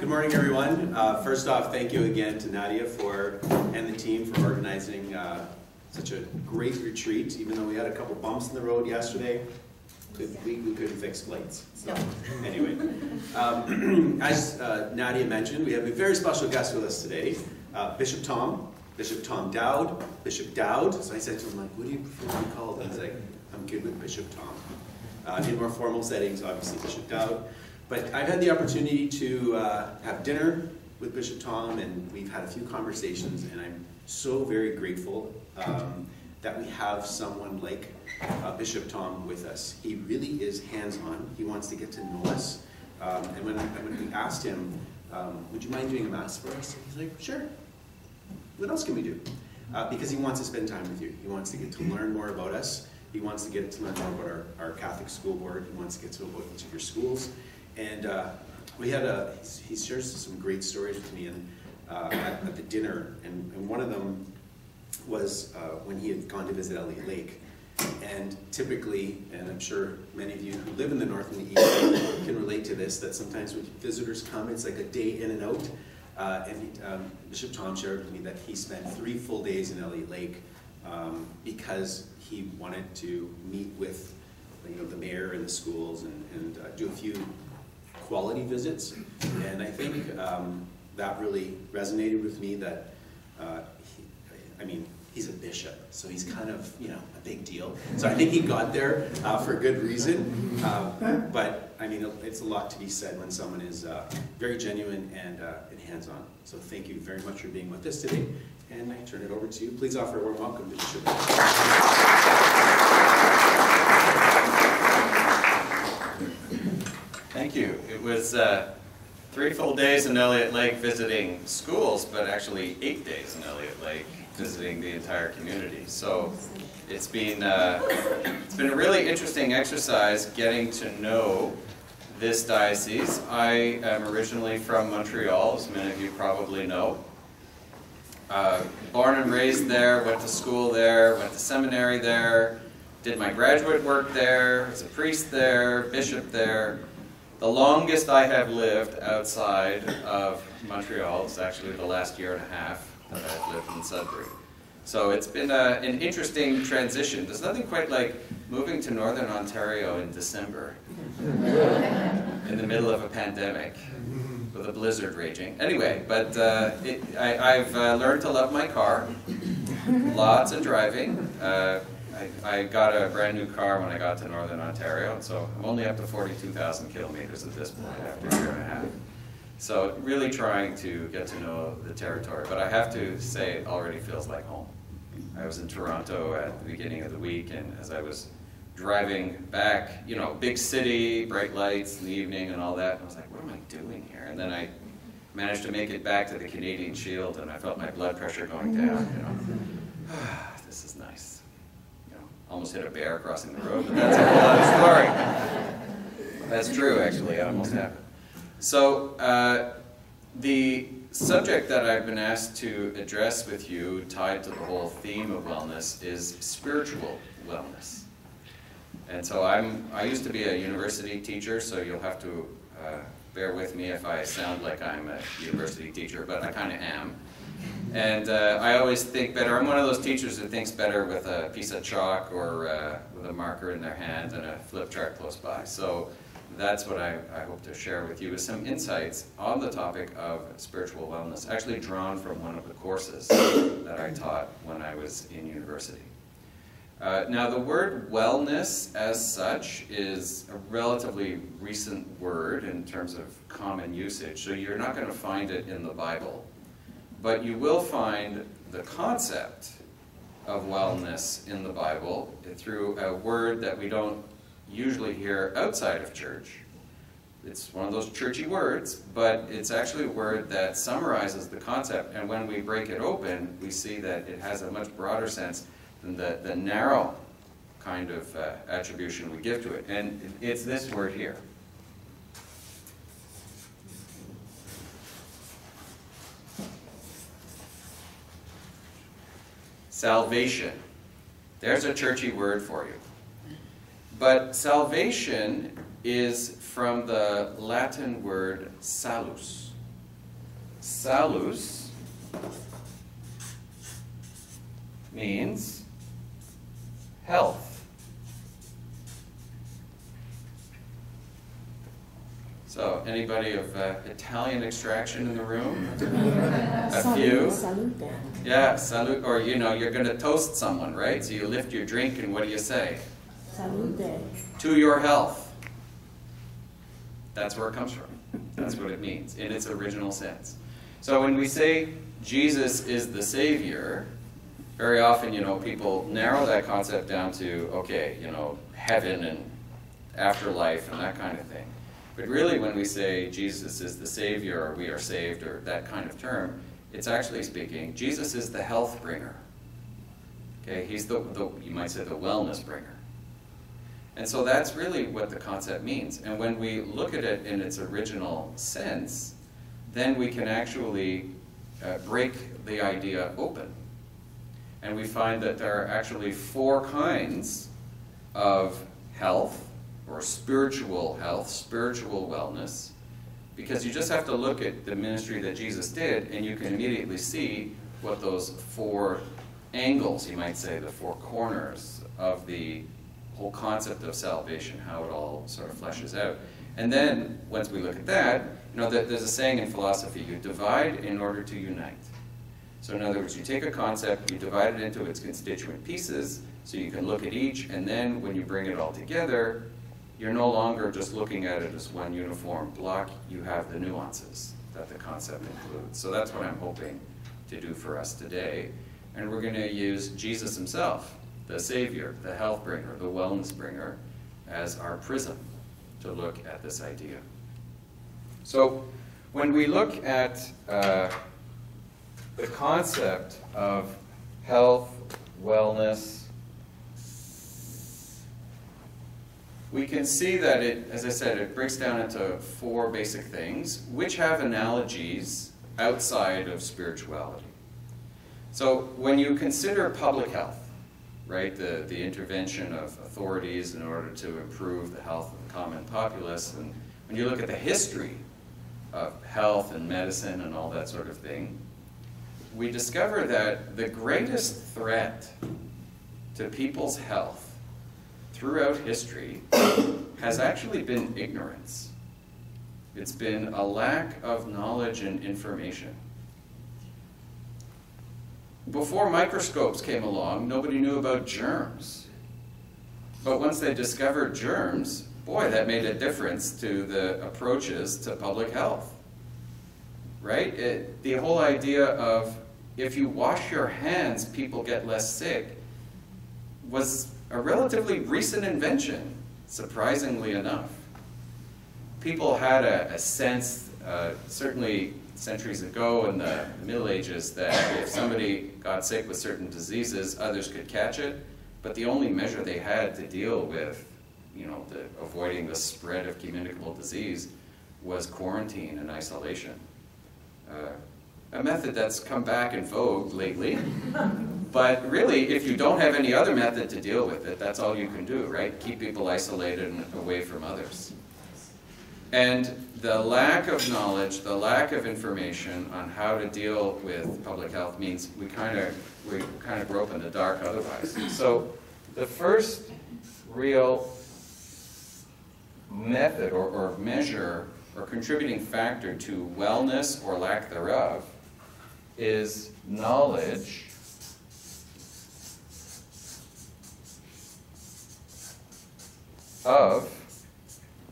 Good morning, everyone. Uh, first off, thank you again to Nadia for and the team for organizing uh, such a great retreat. Even though we had a couple bumps in the road yesterday, we, we couldn't fix flights. So anyway, um, as uh, Nadia mentioned, we have a very special guest with us today, uh, Bishop Tom, Bishop Tom Dowd, Bishop Dowd. So I said to him, like, what do you prefer to be called? And he's like, I'm good with Bishop Tom. Uh, in more formal settings, obviously Bishop Dowd. But I've had the opportunity to uh, have dinner with Bishop Tom, and we've had a few conversations, and I'm so very grateful um, that we have someone like uh, Bishop Tom with us. He really is hands-on. He wants to get to know us. Um, and when, when we asked him, um, would you mind doing a mass for us? He's like, sure. What else can we do? Uh, because he wants to spend time with you. He wants to get to learn more about us. He wants to get to learn more about our, our Catholic school board. He wants to get to know about each of your schools. And uh, we had a, he shares some great stories with me and, uh, at, at, the dinner. And, and, one of them was uh, when he had gone to visit Elliott Lake. And typically, and I'm sure many of you who live in the north and the east can relate to this, that sometimes when visitors come, it's like a day in and out. Uh, and um, Bishop Tom shared with me that he spent three full days in Elliott Lake um, because he wanted to meet with you know, the mayor and the schools and, and uh, do a few quality visits. And I think um, that really resonated with me that, uh, he, I mean, he's a bishop, so he's kind of, you know, a big deal. So I think he got there uh, for a good reason. Uh, but, I mean, it's a lot to be said when someone is uh, very genuine and, uh, and hands-on. So thank you very much for being with us today. And I turn it over to you. Please offer a warm welcome to Bishop. Thank you. It was uh, three full days in Elliott Lake visiting schools, but actually eight days in Elliott Lake visiting the entire community. So it's been, uh, it's been a really interesting exercise getting to know this diocese. I am originally from Montreal, as many of you probably know. Uh, born and raised there, went to school there, went to seminary there, did my graduate work there, was a priest there, bishop there. The longest I have lived outside of Montreal is actually the last year and a half that I've lived in Sudbury. So it's been a, an interesting transition. There's nothing quite like moving to Northern Ontario in December in the middle of a pandemic with a blizzard raging. Anyway, but uh, it, I, have uh, learned to love my car, lots of driving. Uh, I, I, got a brand new car when I got to Northern Ontario, so I'm only up to 42,000 kilometers at this point after a year and a half. So really trying to get to know the territory, but I have to say it already feels like home. I was in Toronto at the beginning of the week, and as I was driving back, you know, big city, bright lights in the evening and all that, I was like, what am I doing here? And then I managed to make it back to the Canadian Shield and I felt my blood pressure going down, you know. this is nice. Almost hit a bear crossing the road, but that's another story. That's true, actually, it almost happened. So, uh, the subject that I've been asked to address with you, tied to the whole theme of wellness, is spiritual wellness. And so I'm, I used to be a university teacher, so you'll have to uh, bear with me if I sound like I'm a university teacher, but I kind of am. And uh, I always think better, I'm one of those teachers that thinks better with a piece of chalk or uh, with a marker in their hand and a flip chart close by. So that's what I, I hope to share with you is some insights on the topic of spiritual wellness, actually drawn from one of the courses that I taught when I was in university. Uh, now, the word wellness as such is a relatively recent word in terms of common usage, so you're not going to find it in the Bible. But you will find the concept of wellness in the Bible through a word that we don't usually hear outside of church. It's one of those churchy words, but it's actually a word that summarizes the concept, and when we break it open, we see that it has a much broader sense than the, the narrow kind of uh, attribution we give to it. And it's this word here. Salvation. There's a churchy word for you. But salvation is from the Latin word salus. salus means health. So, anybody of uh, Italian extraction in the room? A few? Salute. Yeah, salute, or you know, you're gonna toast someone, right? So you lift your drink and what do you say? Salute. To your health. That's where it comes from. That's what it means in its original sense. So when we say Jesus is the Savior, very often, you know, people narrow that concept down to, okay, you know, heaven and afterlife and that kind of thing. But really, when we say Jesus is the Savior, or we are saved, or that kind of term, it's actually speaking, Jesus is the health bringer. Okay, he's the, the you might say the wellness bringer. And so that's really what the concept means. And when we look at it in its original sense, then we can actually uh, break the idea open. And we find that there are actually four kinds of health or spiritual health, spiritual wellness, because you just have to look at the ministry that Jesus did and you can immediately see what those four angles, you might say, the four corners of the whole concept of salvation, how it all sort of fleshes out. And then, once we look at that, you know, there's a saying in philosophy, you divide in order to unite. So in other words, you take a concept, you divide it into its constituent pieces, so you can look at each, and then when you bring it all together, you're no longer just looking at it as one uniform block, you have the nuances that the concept includes. So that's what I'm hoping to do for us today. And we're going to use Jesus himself, the Savior, the health bringer, the wellness bringer, as our prism to look at this idea. So when we look at uh, the concept of health, wellness, we can see that it, as I said, it breaks down into four basic things, which have analogies outside of spirituality. So when you consider public health, right, the, the intervention of authorities in order to improve the health of the common populace, and when you look at the history of health and medicine and all that sort of thing, we discover that the greatest threat to people's health throughout history has actually been ignorance. It's been a lack of knowledge and information. Before microscopes came along, nobody knew about germs. But once they discovered germs, boy, that made a difference to the approaches to public health. Right? It, the whole idea of if you wash your hands, people get less sick was a relatively recent invention, surprisingly enough. People had a, a sense, uh, certainly centuries ago in the Middle Ages, that if somebody got sick with certain diseases, others could catch it, but the only measure they had to deal with, you know, the, avoiding the spread of communicable disease was quarantine and isolation. Uh, a method that's come back in vogue lately. But really, if you don't have any other method to deal with it, that's all you can do, right? Keep people isolated and away from others. And the lack of knowledge, the lack of information on how to deal with public health means we kind of we kind of grope in the dark otherwise. So the first real method or, or measure or contributing factor to wellness or lack thereof is knowledge of,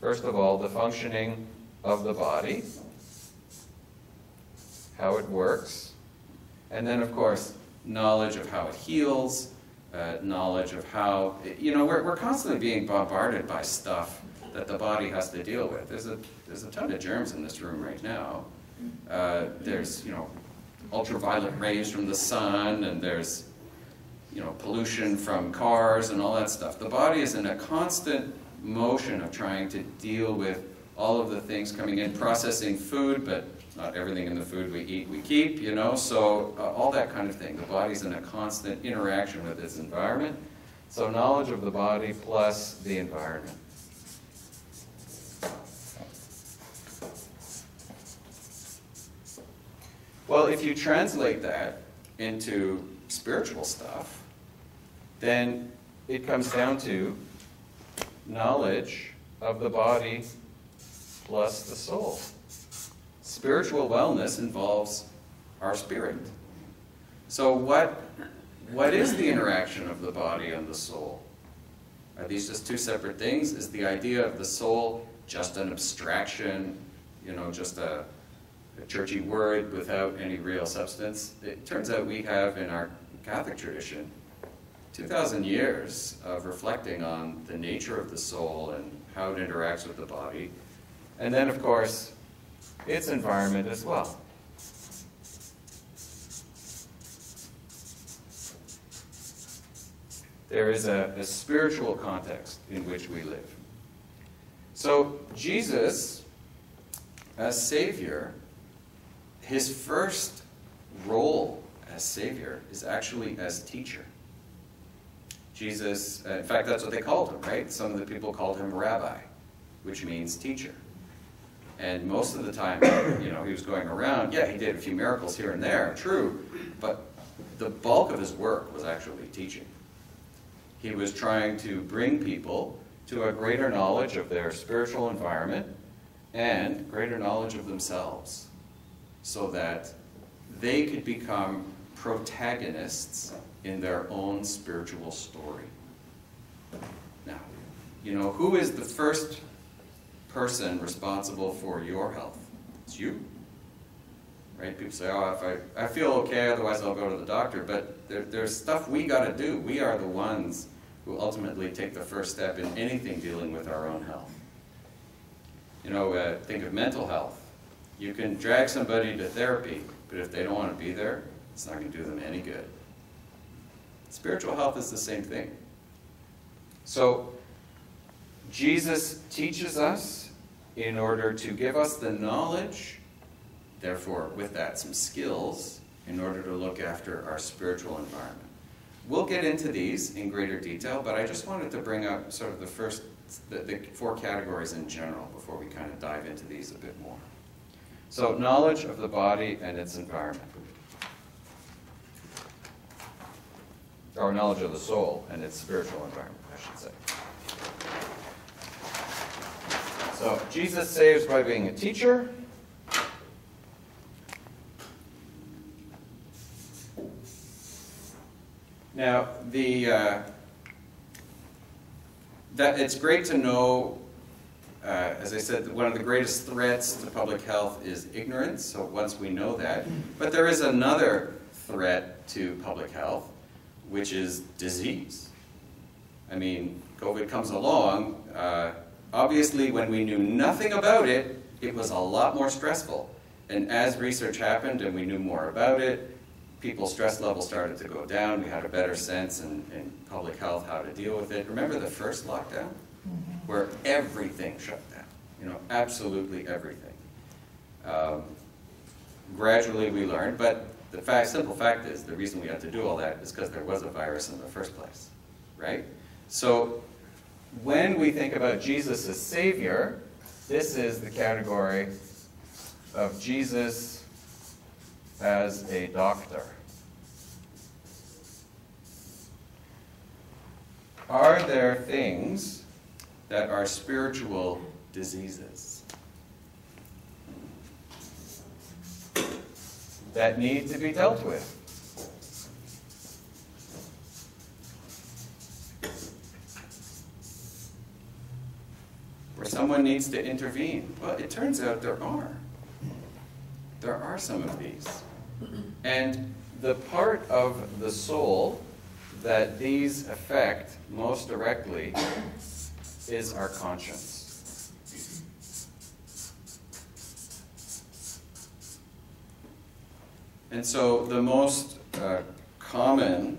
first of all, the functioning of the body, how it works, and then, of course, knowledge of how it heals, uh, knowledge of how, you know, we're, we're constantly being bombarded by stuff that the body has to deal with. There's a, there's a ton of germs in this room right now. Uh, there's, you know, ultraviolet rays from the sun, and there's, you know, pollution from cars and all that stuff. The body is in a constant motion of trying to deal with all of the things coming in, processing food, but not everything in the food we eat we keep, you know, so uh, all that kind of thing. The body's in a constant interaction with its environment. So knowledge of the body plus the environment. Well, if you translate that into spiritual stuff, then it comes down to knowledge of the body plus the soul. Spiritual wellness involves our spirit. So, what, what is the interaction of the body and the soul? Are these just two separate things? Is the idea of the soul just an abstraction, you know, just a, a churchy word without any real substance? It turns out we have in our Catholic tradition 2,000 years of reflecting on the nature of the soul and how it interacts with the body. And then, of course, its environment as well. There is a, a spiritual context in which we live. So, Jesus, as Savior, his first role as Savior is actually as teacher. Jesus, uh, in fact, that's what they called him, right? Some of the people called him rabbi, which means teacher. And most of the time, you know, he was going around, yeah, he did a few miracles here and there, true, but the bulk of his work was actually teaching. He was trying to bring people to a greater knowledge of their spiritual environment and greater knowledge of themselves so that they could become protagonists in their own spiritual story. Now, you know, who is the first person responsible for your health? It's you. Right? People say, oh, if I, I feel okay, otherwise I'll go to the doctor. But there, there's stuff we got to do. We are the ones who ultimately take the first step in anything dealing with our own health. You know, uh, think of mental health. You can drag somebody to therapy, but if they don't want to be there, it's not going to do them any good. Spiritual health is the same thing. So, Jesus teaches us in order to give us the knowledge, therefore, with that, some skills, in order to look after our spiritual environment. We'll get into these in greater detail, but I just wanted to bring up sort of the first, the, the four categories in general before we kind of dive into these a bit more. So, knowledge of the body and its environment. Or knowledge of the soul and its spiritual environment, I should say. So, Jesus saves by being a teacher. Now, the uh, that it's great to know. Uh, as I said, one of the greatest threats to public health is ignorance. So once we know that, but there is another threat to public health, which is disease. I mean, COVID comes along. Uh, obviously, when we knew nothing about it, it was a lot more stressful. And as research happened and we knew more about it, people's stress levels started to go down. We had a better sense in, in public health how to deal with it. Remember the first lockdown? Where everything shut down. You know, absolutely everything. Um, gradually we learned, but the fact, simple fact is the reason we had to do all that is because there was a virus in the first place, right? So when we think about Jesus as Savior, this is the category of Jesus as a doctor. Are there things that are spiritual diseases that need to be dealt with? Where someone needs to intervene? Well, it turns out there are. There are some of these. And the part of the soul that these affect most directly is our conscience. And so the most uh, common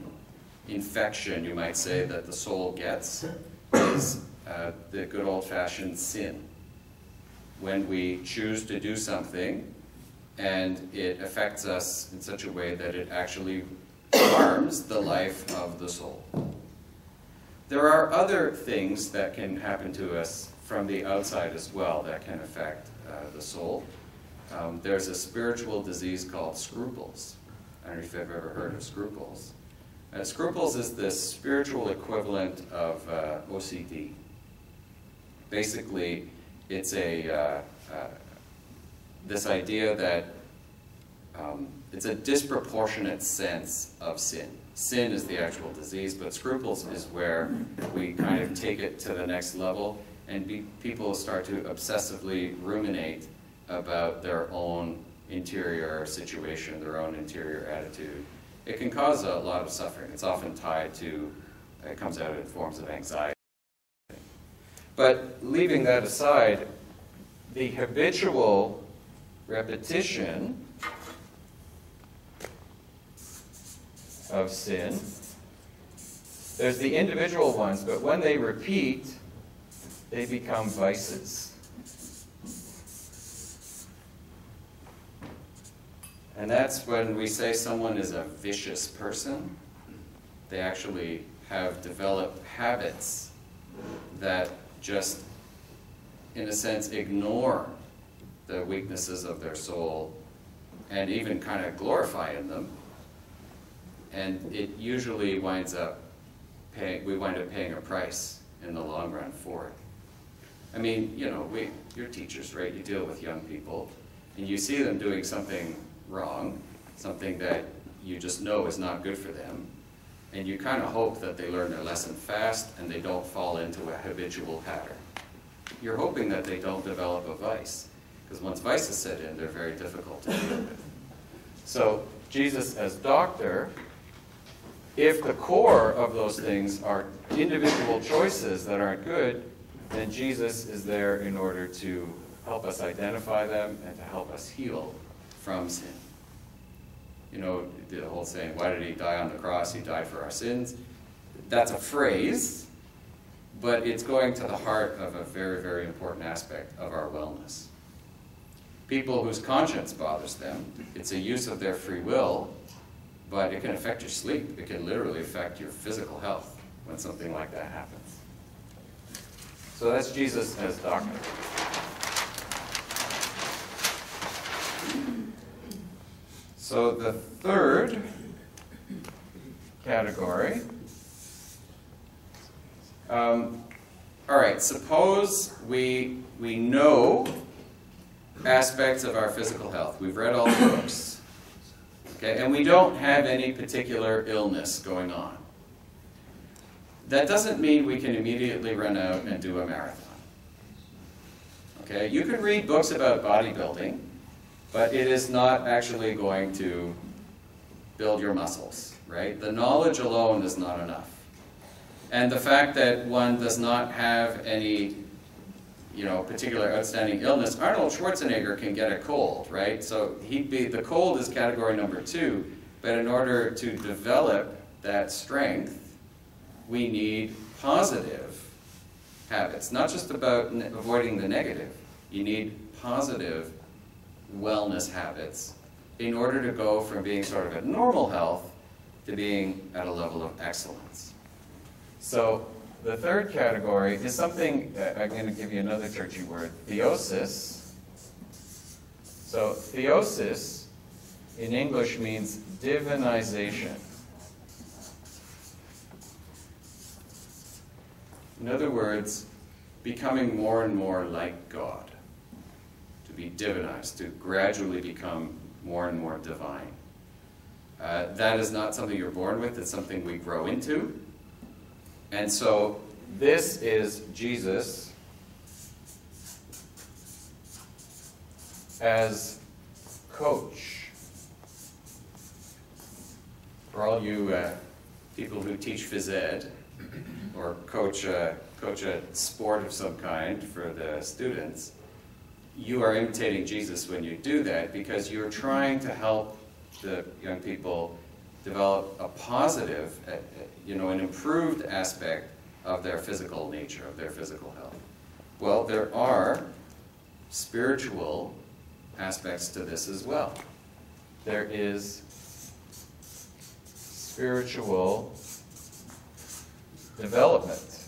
infection, you might say, that the soul gets is uh, the good old fashioned sin. When we choose to do something and it affects us in such a way that it actually harms the life of the soul. There are other things that can happen to us from the outside as well that can affect uh, the soul. um, there's a spiritual disease called scruples. I don't know if you've ever heard of scruples. Uh, scruples is the spiritual equivalent of uh, OCD. Basically, it's a uh, uh, this idea that um, it's a disproportionate sense of sin. Sin is the actual disease, but scruples is where we kind of take it to the next level and be, people start to obsessively ruminate about their own interior situation, their own interior attitude. It can cause a lot of suffering. It's often tied to, it comes out in forms of anxiety. But leaving that aside, the habitual repetition of sin, there's the individual ones, but when they repeat, they become vices. And that's when we say someone is a vicious person. They actually have developed habits that just, in a sense, ignore the weaknesses of their soul and even kind of glorify in them. And it usually winds up paying, we wind up paying a price in the long run for it. I mean, you know, we, you're teachers, right? You deal with young people, and you see them doing something wrong, something that you just know is not good for them, and you kind of hope that they learn their lesson fast and they don't fall into a habitual pattern. You're hoping that they don't develop a vice, because once vices set in, they're very difficult to deal with. So Jesus as doctor, if the core of those things are individual choices that aren't good, then Jesus is there in order to help us identify them and to help us heal from sin. You know, the whole saying, why did he die on the cross? He died for our sins. That's a phrase, but it's going to the heart of a very, very important aspect of our wellness. People whose conscience bothers them, it's a use of their free will, but it can affect your sleep. It can literally affect your physical health when something like that happens. So that's Jesus as doctor. So the third category. Um, all right, suppose we, we know aspects of our physical health. We've read all the books. Okay, and we don't have any particular illness going on. That doesn't mean we can immediately run out and do a marathon. Okay, you can read books about bodybuilding, but it is not actually going to build your muscles, right? The knowledge alone is not enough. And the fact that one does not have any, you know, particular outstanding illness, Arnold Schwarzenegger can get a cold, right? So he'd be, the cold is category number two, but in order to develop that strength, we need positive habits, not just about avoiding the negative. You need positive wellness habits in order to go from being sort of at normal health to being at a level of excellence. So the third category is something, uh, I'm going to give you another churchy word, theosis. So theosis in English means divinization. In other words, becoming more and more like God to be divinized, to gradually become more and more divine. Uh, that is not something you're born with, it's something we grow into. And so this is Jesus as coach. For all you uh, people who teach phys ed or coach a, coach a sport of some kind for the students, you are imitating Jesus when you do that because you're trying to help the young people develop a positive, uh, uh, you know, an improved aspect of their physical nature, of their physical health. Well, there are spiritual aspects to this as well. There is spiritual development.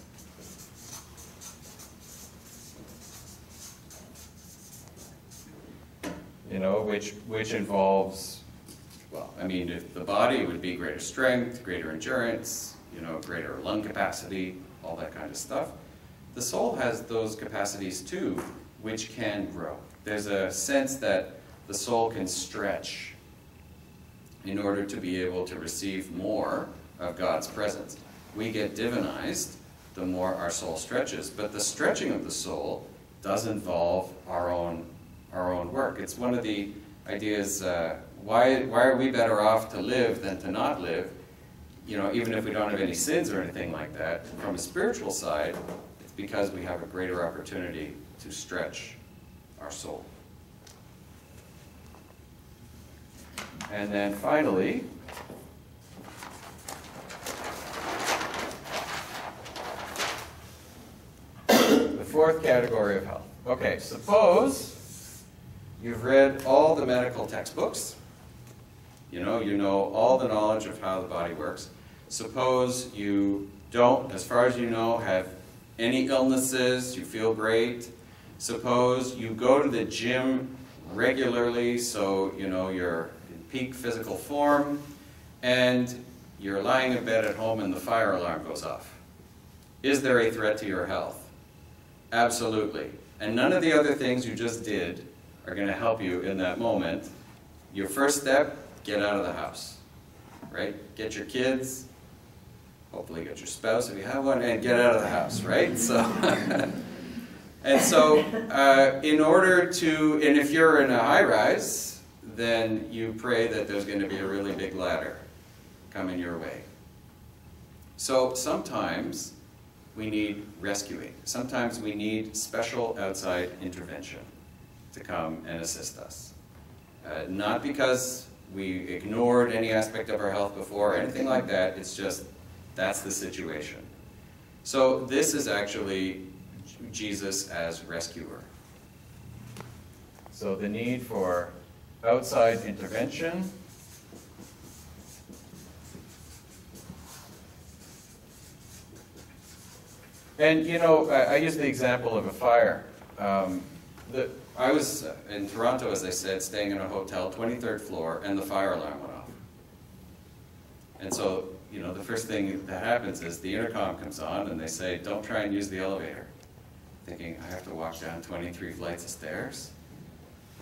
you know, which, which involves, well, I mean, if the body would be greater strength, greater endurance, you know, greater lung capacity, all that kind of stuff. The soul has those capacities too, which can grow. There's a sense that the soul can stretch in order to be able to receive more of God's presence. We get divinized the more our soul stretches, but the stretching of the soul does involve our own our own work. It's one of the ideas. Uh, why why are we better off to live than to not live? You know, even if we don't have any sins or anything like that. From a spiritual side, it's because we have a greater opportunity to stretch our soul. And then finally, the fourth category of health. Okay, suppose you've read all the medical textbooks. You know, you know all the knowledge of how the body works. Suppose you don't, as far as you know, have any illnesses, you feel great. Suppose you go to the gym regularly, so you know you're in peak physical form, and you're lying in bed at home and the fire alarm goes off. Is there a threat to your health? Absolutely. And none of the other things you just did are going to help you in that moment. Your first step, get out of the house. Right? Get your kids, hopefully get your spouse if you have one, and get out of the house, right? So And so, uh, in order to, and if you're in a high rise, then you pray that there's going to be a really big ladder coming your way. So sometimes we need rescuing. Sometimes we need special outside intervention to come and assist us. Uh, not because we ignored any aspect of our health before or anything like that, it's just that's the situation. So this is actually Jesus as rescuer. So the need for outside intervention. And you know, I, I use the example of a fire. Um, the, I was in Toronto, as I said, staying in a hotel, 23rd floor, and the fire alarm went off. And so, you know, the first thing that happens is the intercom comes on and they say, don't try and use the elevator thinking, I have to walk down 23 flights of stairs?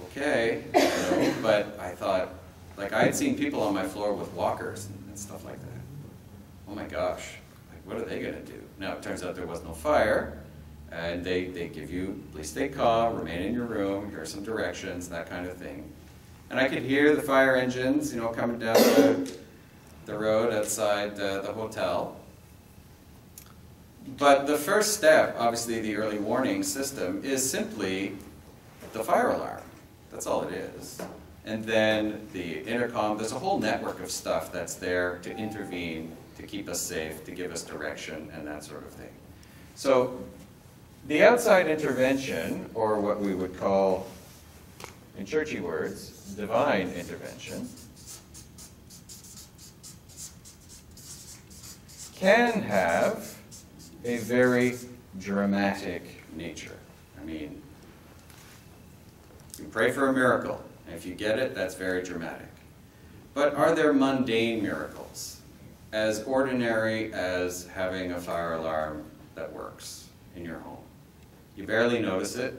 Okay, you know, but I thought, like I had seen people on my floor with walkers and, and stuff like that. Oh my gosh, like what are they gonna do? Now it turns out there was no fire, and they, they give you, please stay calm, remain in your room, here are some directions, that kind of thing. And I could hear the fire engines, you know, coming down the, the road outside uh, the hotel. But the first step, obviously the early warning system, is simply the fire alarm. That's all it is. And then the intercom, there's a whole network of stuff that's there to intervene, to keep us safe, to give us direction, and that sort of thing. So the outside intervention, or what we would call, in churchy words, divine intervention, can have a very dramatic nature. I mean, you pray for a miracle, and if you get it, that's very dramatic. But are there mundane miracles, as ordinary as having a fire alarm that works in your home? You barely notice it.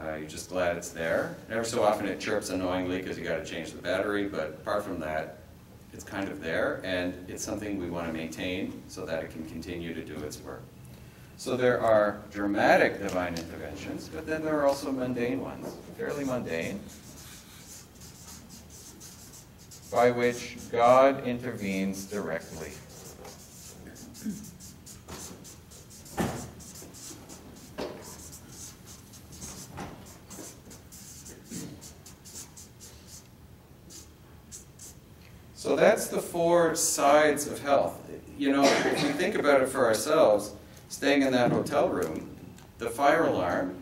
Uh, you're just glad it's there. Every so often it chirps annoyingly because you got to change the battery, but apart from that, it's kind of there, and it's something we want to maintain so that it can continue to do its work. So there are dramatic divine interventions, but then there are also mundane ones, fairly mundane, by which God intervenes directly. So that's the four sides of health. You know, if we think about it for ourselves, staying in that hotel room, the fire alarm,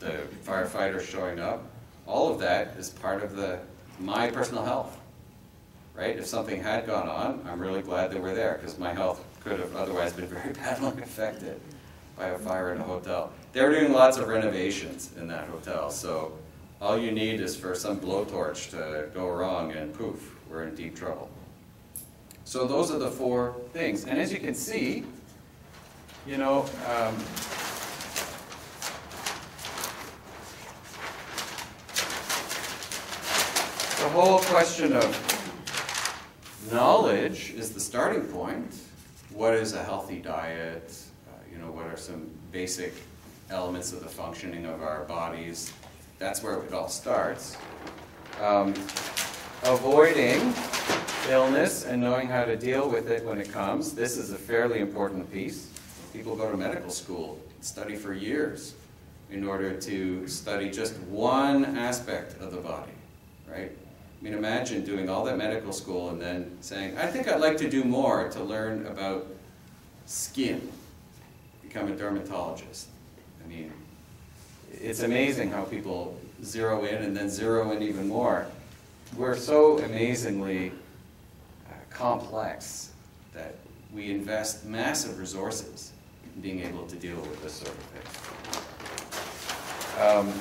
the firefighter showing up, all of that is part of the my personal health. Right? If something had gone on, I'm really glad they were there because my health could have otherwise been very badly affected by a fire in a hotel. They were doing lots of renovations in that hotel, so All you need is for some blowtorch to go wrong and poof, we're in deep trouble. So those are the four things. And as you can see, you know, um, the whole question of knowledge is the starting point. What is a healthy diet? Uh, you know, what are some basic elements of the functioning of our bodies? That's where it all starts. Um, avoiding illness and knowing how to deal with it when it comes. This is a fairly important piece. People go to medical school, study for years in order to study just one aspect of the body, right? I mean, imagine doing all that medical school and then saying, I think I'd like to do more to learn about skin, become a dermatologist. I mean, it's amazing how people zero in and then zero in even more. We're so amazingly uh, complex that we invest massive resources in being able to deal with this sort of thing. Um,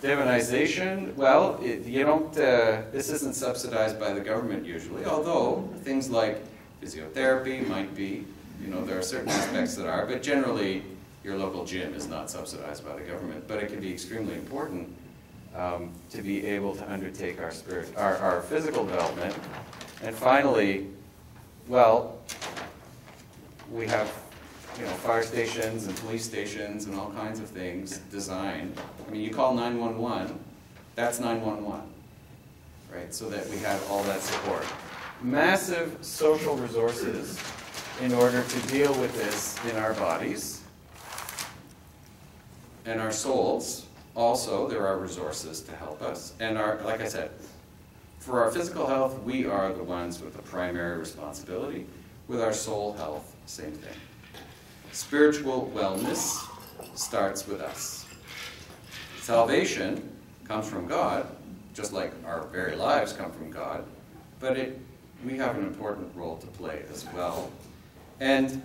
divinization, well, it, you don't, uh, this isn't subsidized by the government usually, although things like physiotherapy might be, you know, there are certain aspects that are, but generally your local gym is not subsidized by the government, but it can be extremely important um, to be able to undertake our, spirit, our, our physical development. And finally, well, we have you know, fire stations and police stations and all kinds of things designed. I mean, you call 911, that's 911, right? So that we have all that support. Massive social resources in order to deal with this in our bodies and our souls. Also, there are resources to help us. And our, like I said, for our physical health, we are the ones with the primary responsibility. With our soul health, same thing. Spiritual wellness starts with us. Salvation comes from God, just like our very lives come from God, but it, we have an important role to play as well. And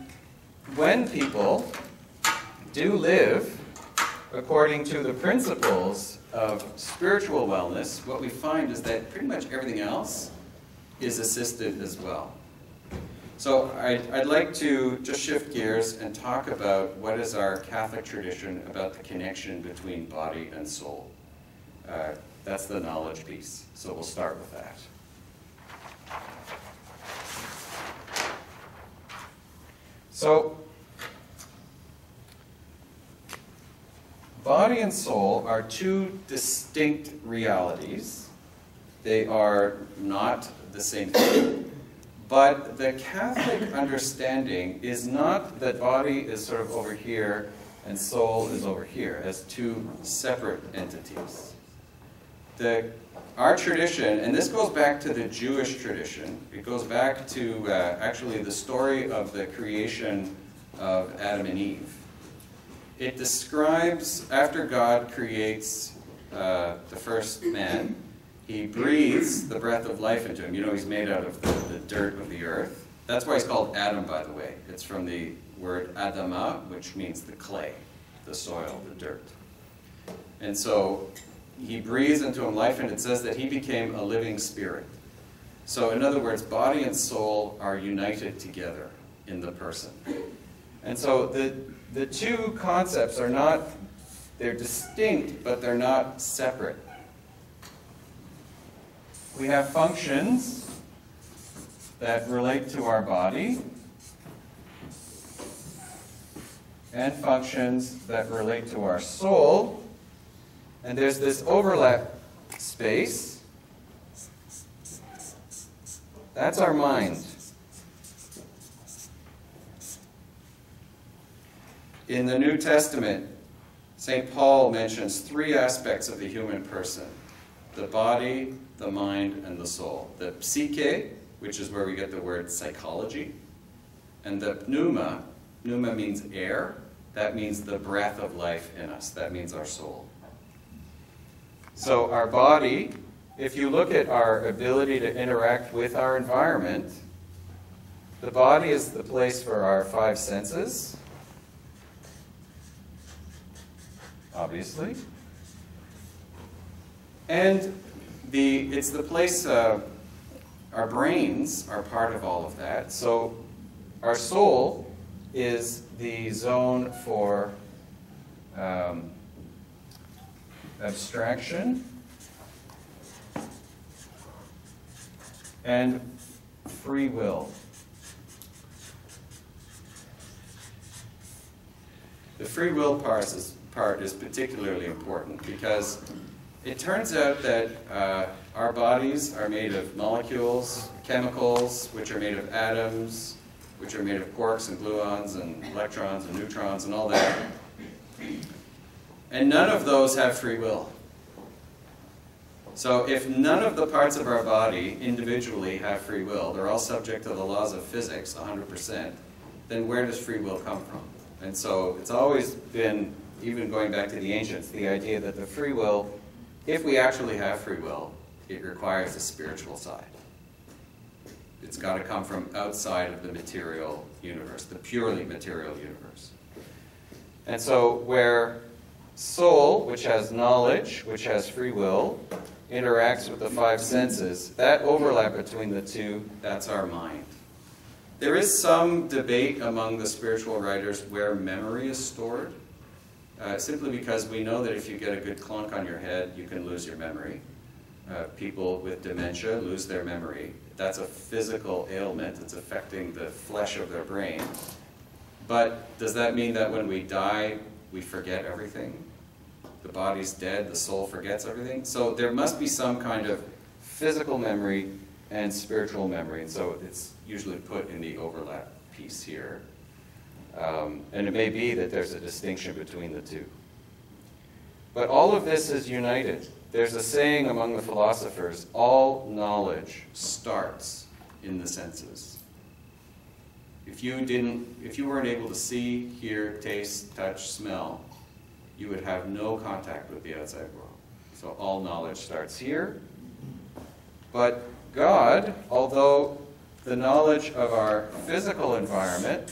when people do live according to the principles of spiritual wellness, what we find is that pretty much everything else is assisted as well. So I'd, I'd, like to just shift gears and talk about what is our Catholic tradition about the connection between body and soul. Uh, that's the knowledge piece. So we'll start with that. So, body and soul are two distinct realities. They are not the same thing. But the Catholic understanding is not that body is sort of over here and soul is over here as two separate entities. The, our tradition, and this goes back to the Jewish tradition, it goes back to uh, actually the story of the creation of Adam and Eve. It describes, after God creates uh, the first man, he breathes the breath of life into him. You know, he's made out of the, the, dirt of the earth. That's why he's called Adam, by the way. It's from the word Adama, which means the clay, the soil, the dirt. And so he breathes into him life, and it says that he became a living spirit. So, in other words, body and soul are united together in the person. And so the, the two concepts are not, they're distinct, but they're not separate we have functions that relate to our body and functions that relate to our soul. And there's this overlap space. That's our mind. In the New Testament, St. Paul mentions three aspects of the human person the body, the mind, and the soul. The psyche, which is where we get the word psychology, and the pneuma, pneuma means air, that means the breath of life in us, that means our soul. So our body, if you look at our ability to interact with our environment, the body is the place for our five senses, obviously. And the, it's the place, uh, our brains are part of all of that. So our soul is the zone for um, abstraction and free will. The free will part is, part is particularly important because it turns out that uh, our bodies are made of molecules, chemicals, which are made of atoms, which are made of quarks and gluons and electrons and neutrons and all that. And none of those have free will. So if none of the parts of our body individually have free will, they're all subject to the laws of physics 100%, then where does free will come from? And so it's always been, even going back to the ancients, the idea that the free will, if we actually have free will, it requires a spiritual side. It's got to come from outside of the material universe, the purely material universe. And so where soul, which has knowledge, which has free will, interacts with the five senses, that overlap between the two, that's our mind. There is some debate among the spiritual writers where memory is stored, uh, simply because we know that if you get a good clunk on your head, you can lose your memory. Uh, people with dementia lose their memory. That's a physical ailment. It's affecting the flesh of their brain. But does that mean that when we die, we forget everything? The body's dead, the soul forgets everything? So there must be some kind of physical memory and spiritual memory. And so it's usually put in the overlap piece here. Um, and it may be that there's a distinction between the two. But all of this is united. There's a saying among the philosophers all knowledge starts in the senses. If you didn't, if you weren't able to see, hear, taste, touch, smell, you would have no contact with the outside world. So all knowledge starts here. But God, although the knowledge of our physical environment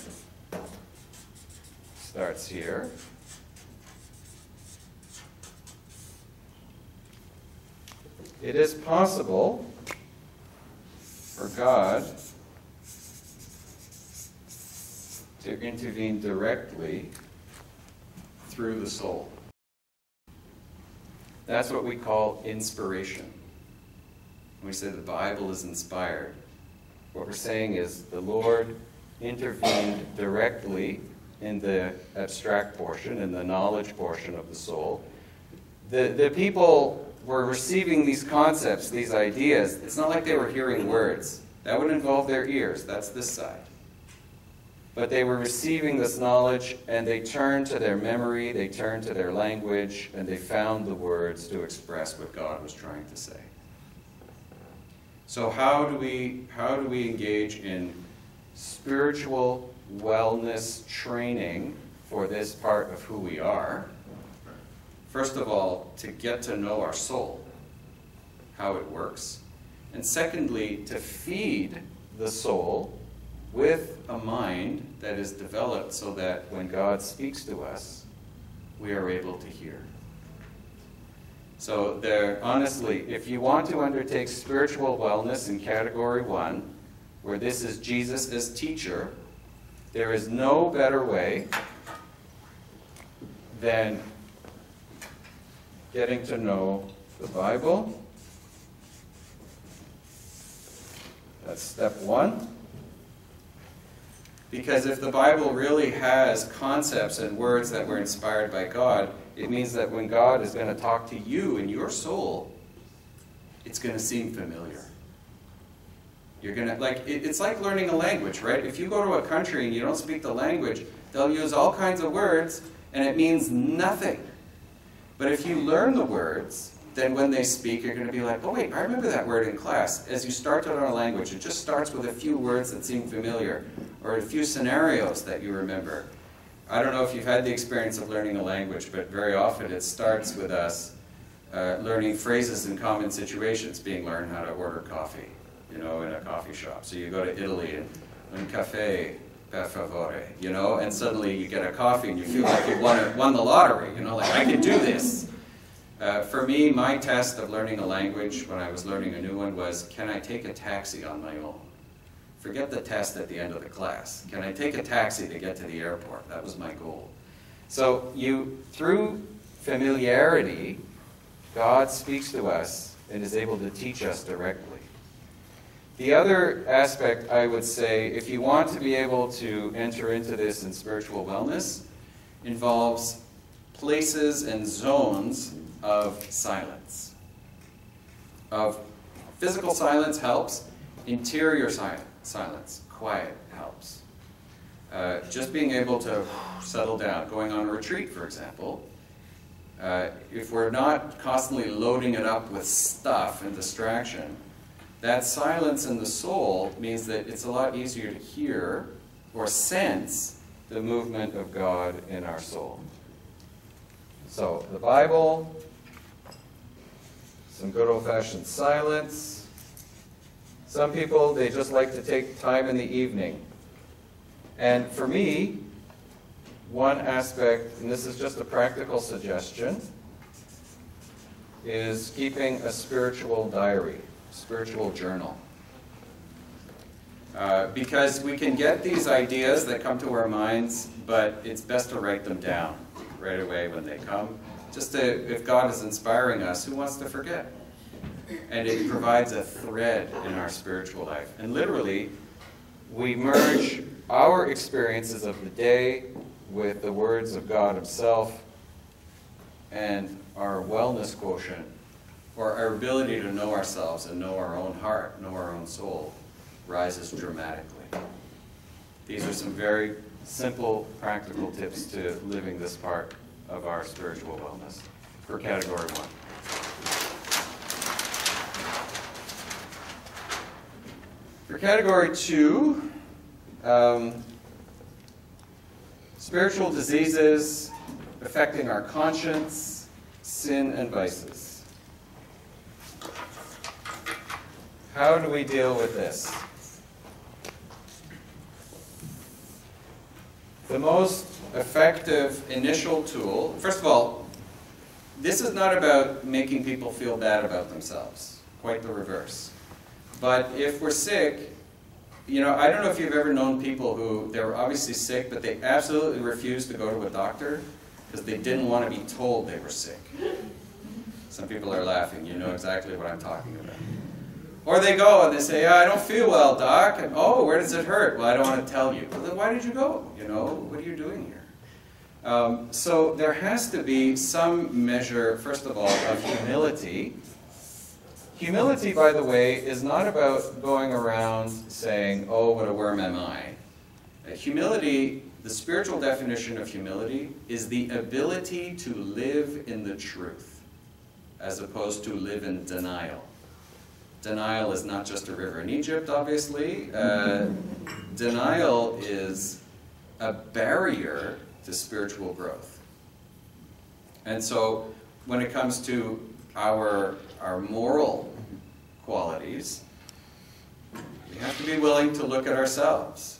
starts here, it is possible for God to intervene directly through the soul. That's what we call inspiration. When we say the Bible is inspired, what we're saying is the Lord intervened directly in the abstract portion, in the knowledge portion of the soul. The, the people were receiving these concepts, these ideas. It's not like they were hearing words. That would involve their ears. That's this side. But they were receiving this knowledge and they turned to their memory, they turned to their language, and they found the words to express what God was trying to say. So how do we how do we engage in spiritual wellness training for this part of who we are? First of all, to get to know our soul, how it works. And secondly, to feed the soul with a mind that is developed so that when God speaks to us, we are able to hear. So there, honestly, if you want to undertake spiritual wellness in category one, where this is Jesus as teacher, there is no better way than getting to know the Bible. That's step one. Because if the Bible really has concepts and words that were inspired by God, it means that when God is going to talk to you in your soul, it's going to seem familiar. You're to, like, it, it's like learning a language, right? If you go to a country and you don't speak the language, they'll use all kinds of words and it means nothing. But if you learn the words, then when they speak, you're going to be like, oh, wait, I remember that word in class. As you start to learn a language, it just starts with a few words that seem familiar or a few scenarios that you remember. I don't know if you've had the experience of learning a language, but very often it starts with us uh, learning phrases in common situations, being learned how to order coffee, you know, in a coffee shop. So you go to Italy and un caffè per favore, you know, and suddenly you get a coffee and you feel like you won, won the lottery, you know, like I can do this. Uh, for me, my test of learning a language when I was learning a new one was, can I take a taxi on my own? Forget the test at the end of the class. Can I take a taxi to get to the airport? That was my goal. So you, through familiarity, God speaks to us and is able to teach us directly. The other aspect I would say, if you want to be able to enter into this in spiritual wellness, involves places and zones of silence. Of physical silence helps, interior si- silence, quiet helps. Uh, just being able to settle down, going on a retreat, for example, uh, if we're not constantly loading it up with stuff and distraction, that silence in the soul means that it's a lot easier to hear or sense the movement of God in our soul. So, the Bible, some good old fashioned silence. Some people, they just like to take time in the evening. And for me, one aspect, and this is just a practical suggestion, is keeping a spiritual diary, spiritual journal. Uh, because we can get these ideas that come to our minds, but it's best to write them down right away when they come. Just to, if God is inspiring us, who wants to forget? And it provides a thread in our spiritual life. And literally, we merge our experiences of the day with the words of God Himself and our wellness quotient, or our ability to know ourselves and know our own heart, know our own soul, rises dramatically. These are some very simple, practical tips to living this part of our spiritual wellness for category one. For category two, um, spiritual diseases affecting our conscience, sin, and vices. How do we deal with this? The most effective initial tool, first of all, this is not about making people feel bad about themselves, quite the reverse. But if we're sick, you know, I don't know if you've ever known people who they were obviously sick, but they absolutely refused to go to a doctor because they didn't want to be told they were sick. Some people are laughing. You know exactly what I'm talking about. Or they go and they say, I don't feel well, doc. And, oh, where does it hurt? Well, I don't want to tell you. Well, then why did you go? You know, what are you doing here? Um, so there has to be some measure, first of all, of humility. Humility, by the way, is not about going around saying, oh, what a worm am I. Uh, humility, the spiritual definition of humility, is the ability to live in the truth, as opposed to live in denial. Denial is not just a river in Egypt, obviously. Uh, denial is a barrier to spiritual growth. And so, when it comes to our, our moral qualities, we have to be willing to look at ourselves.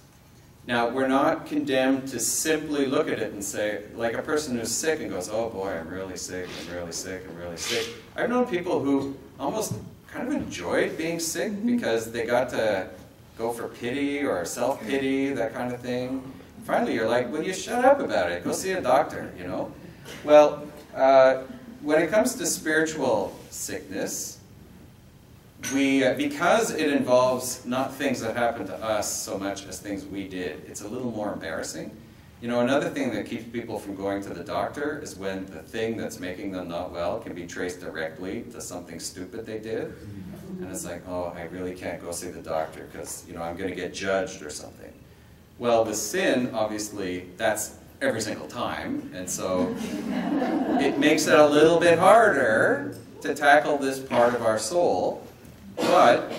Now, we're not condemned to simply look at it and say, like a person who's sick and goes, oh boy, I'm really sick, I'm really sick, I'm really sick. I've known people who almost kind of enjoyed being sick because they got to go for pity or self-pity, that kind of thing. Finally, you're like, will you shut up about it? Go see a doctor, you know? Well, uh, when it comes to spiritual sickness, we, uh, because it involves not things that happen to us so much as things we did, it's a little more embarrassing. You know, another thing that keeps people from going to the doctor is when the thing that's making them not well can be traced directly to something stupid they did. Mm-hmm. And it's like, oh, I really can't go see the doctor because, you know, I'm going to get judged or something. Well, the sin, obviously, that's every single time. And so it makes it a little bit harder to tackle this part of our soul. But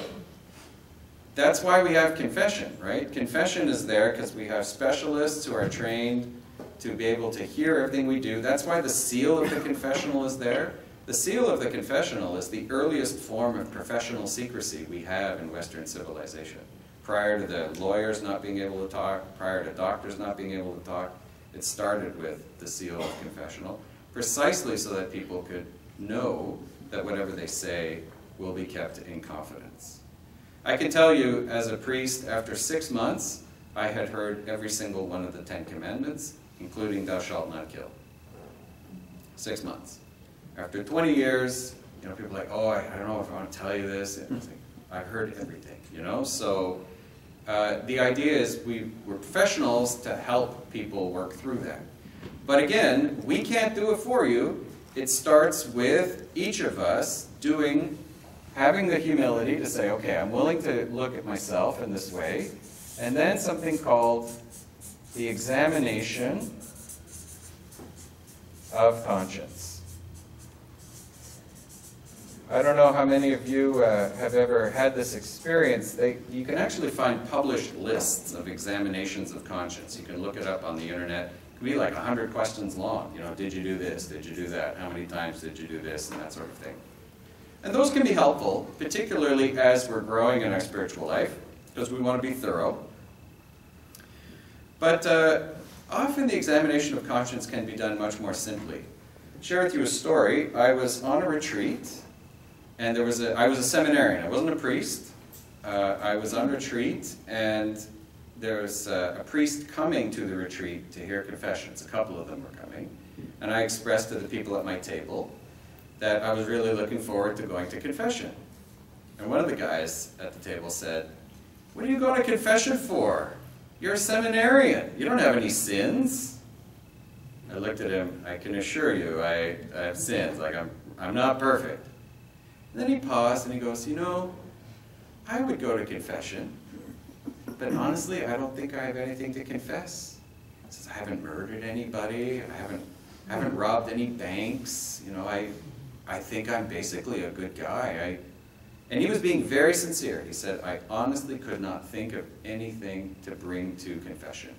that's why we have confession, right? Confession is there because we have specialists who are trained to be able to hear everything we do. That's why the seal of the confessional is there. The seal of the confessional is the earliest form of professional secrecy we have in Western civilization. Prior to the lawyers not being able to talk, prior to doctors not being able to talk, it started with the seal of confessional, precisely so that people could know that whatever they say will be kept in confidence. I can tell you, as a priest, after six months, I had heard every single one of the Ten Commandments, including thou shalt not kill. Six months. After 20 years, you know, people are like, oh, I, I don't know if I want to tell you this. And like, I've heard everything, you know? So uh, the idea is we, we're professionals to help people work through that. But again, we can't do it for you. It starts with each of us doing, having the humility to say, okay, I'm willing to look at myself in this way, and then something called the examination of conscience. I don't know how many of you uh, have ever had this experience. They, you can actually find published lists of examinations of conscience. You can look it up on the internet. It can be like 100 questions long. You know, did you do this? Did you do that? How many times did you do this? And that sort of thing. And those can be helpful, particularly as we're growing in our spiritual life, because we want to be thorough. But uh, often the examination of conscience can be done much more simply. Share with you a story. I was on a retreat, and there was a, I was a seminarian. I wasn't a priest. Uh, I was on retreat, and there was a, a priest coming to the retreat to hear confessions. A couple of them were coming. And I expressed to the people at my table that I was really looking forward to going to confession. And one of the guys at the table said, What are you going to confession for? You're a seminarian. You don't have any sins. I looked at him. I can assure you, I, I have sins. Like, I'm, I'm not perfect. And then he paused and he goes, You know, I would go to confession, but honestly, I don't think I have anything to confess. He says, I haven't murdered anybody. I haven't, I haven't robbed any banks. You know, I, I think I'm basically a good guy. I, and he was being very sincere. He said, I honestly could not think of anything to bring to confession.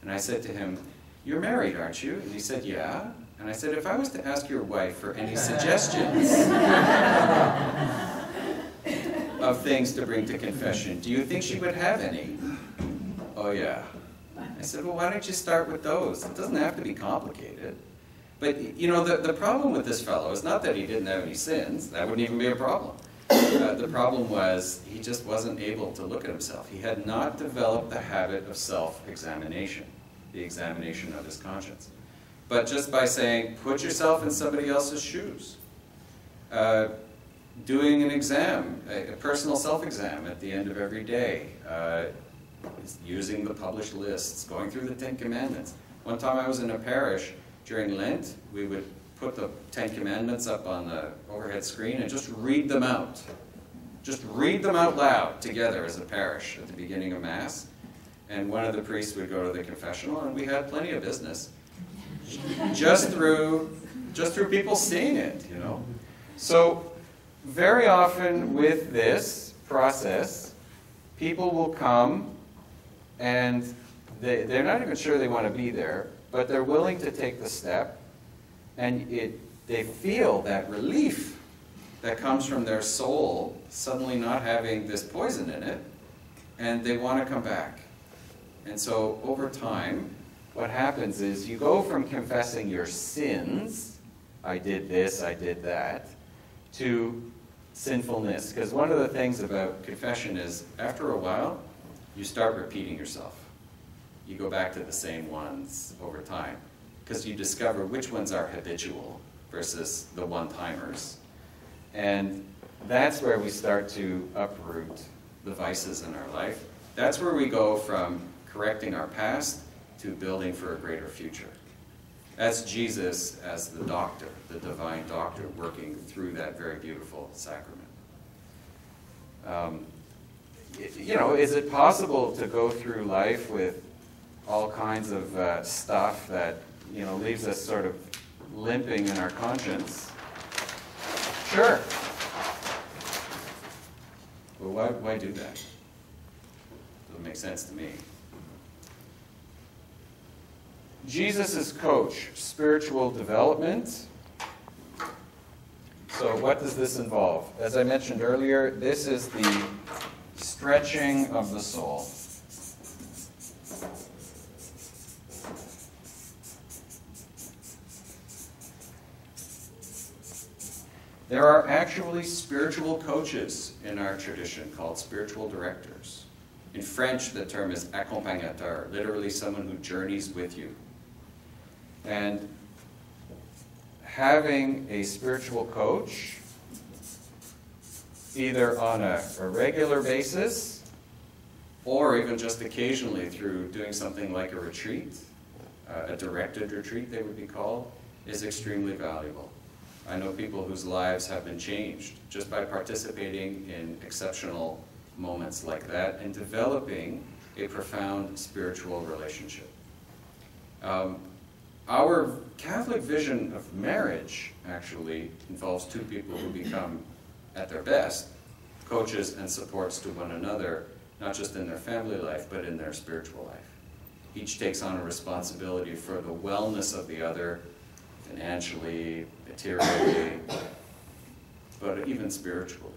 And I said to him, You're married, aren't you? And he said, Yeah. And I said, If I was to ask your wife for any suggestions of things to bring to confession, do you think she would have any? Oh, yeah. I said, Well, why don't you start with those? It doesn't have to be complicated. But, you know, the, the problem with this fellow is not that he didn't have any sins, that wouldn't even be a problem. Uh, the problem was he just wasn't able to look at himself. He had not developed the habit of self-examination, the examination of his conscience. But just by saying, put yourself in somebody else's shoes, uh, doing an exam, a, a personal self-exam at the end of every day, uh, using the published lists, going through the Ten Commandments. One time I was in a parish during Lent, we would put the Ten Commandments up on the overhead screen and just read them out. Just read them out loud together as a parish at the beginning of Mass. And one of the priests would go to the confessional, and we had plenty of business. Just through, just through people seeing it, you know. So, very often with this process, people will come and they, they're not even sure they want to be there, but they're willing to take the step and it, they feel that relief that comes from their soul suddenly not having this poison in it, and they want to come back. And so over time, what happens is you go from confessing your sins, I did this, I did that, to sinfulness. Because one of the things about confession is after a while, you start repeating yourself. You go back to the same ones over time because you discover which ones are habitual versus the one-timers. And that's where we start to uproot the vices in our life. That's where we go from correcting our past to building for a greater future. That's Jesus as the doctor, the divine doctor, working through that very beautiful sacrament. Um, you know, is it possible to go through life with all kinds of uh, stuff that you know, leaves us sort of limping in our conscience. Sure. Well, why, why do that? Doesn't make sense to me. Jesus' coach, spiritual development. So what does this involve? As I mentioned earlier, this is the stretching of the soul. There are actually spiritual coaches in our tradition called spiritual directors. In French, the term is accompagnateur, literally someone who journeys with you. And having a spiritual coach, either on a, a regular basis or even just occasionally through doing something like a retreat, uh, a directed retreat, they would be called, is extremely valuable. I know people whose lives have been changed just by participating in exceptional moments like that and developing a profound spiritual relationship. Um, our Catholic vision of marriage actually involves two people who become, at their best, coaches and supports to one another, not just in their family life, but in their spiritual life. Each takes on a responsibility for the wellness of the other, financially, materially, but even spiritually.